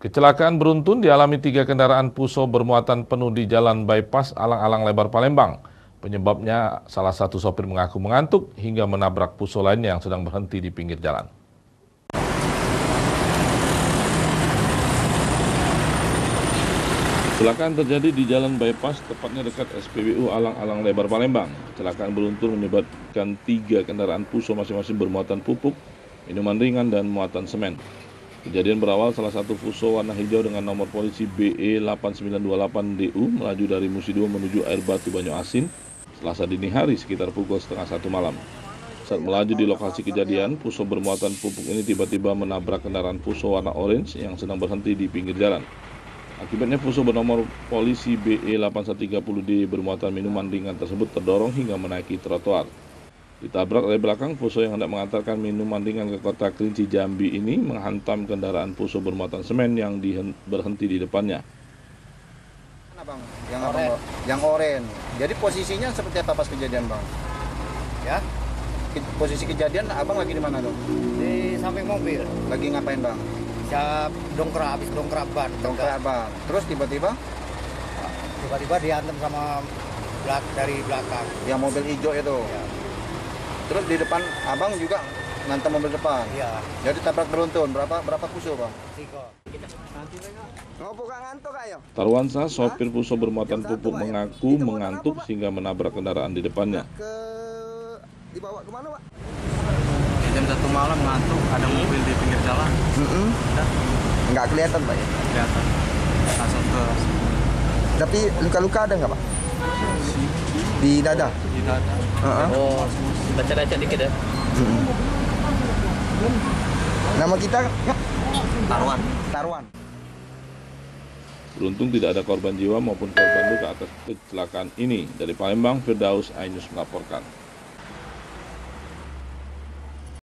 Kecelakaan beruntun dialami tiga kendaraan Puso bermuatan penuh di jalan bypass alang-alang lebar Palembang. Penyebabnya salah satu sopir mengaku mengantuk hingga menabrak Puso lainnya yang sedang berhenti di pinggir jalan. Kecelakaan terjadi di jalan bypass tepatnya dekat SPBU Alang-Alang Lebar Palembang. Kecelakaan beruntun menyebabkan tiga kendaraan Puso masing-masing bermuatan pupuk, minuman ringan dan muatan semen. Kejadian berawal salah satu fuso warna hijau dengan nomor polisi BE 8928DU melaju dari Musido menuju air batu Banyu Asin selasa dini hari sekitar pukul setengah satu malam. Saat melaju di lokasi kejadian, Puso bermuatan pupuk ini tiba-tiba menabrak kendaraan Puso warna orange yang sedang berhenti di pinggir jalan. Akibatnya Puso bernomor polisi BE 8130D bermuatan minuman ringan tersebut terdorong hingga menaiki trotoar. Ditabrak dari belakang, Puso yang hendak mengantarkan minuman ringan ke kota Kerinci Jambi ini menghantam kendaraan Puso bermuatan semen yang berhenti di depannya. Mana bang? Yang oren. Abang, yang oren. Jadi posisinya seperti apa pas kejadian bang? Ya? Posisi kejadian abang lagi di mana dong? Di samping mobil. Lagi ngapain bang? Siap dongkrak, habis dongkrak ban. Dongkrak ban. Terus tiba-tiba? Tiba-tiba diantem sama belak dari belakang. Yang mobil hijau itu? Ya. Terus di depan abang juga ngantem mobil depan. Iya. Jadi tabrak beruntun. Berapa berapa puso bang? Tiga. Tarwansa, sopir puso bermuatan pupuk mengaku mengantuk sehingga menabrak kendaraan di depannya. Ke dibawa ke mana pak? Jam satu malam ngantuk, ada mobil di pinggir jalan. Mm -hmm. Nggak kelihatan pak ya? Kelihatan. Langsung ke. Tapi luka-luka ada nggak pak? Di dada? Di dada. Uh -huh. Oh, baca-baca dikit ya. Hmm. Nama kita Tarwan. Tarwan. Beruntung tidak ada korban jiwa maupun korban luka atas kecelakaan ini. Dari Palembang, Firdaus Ainus melaporkan.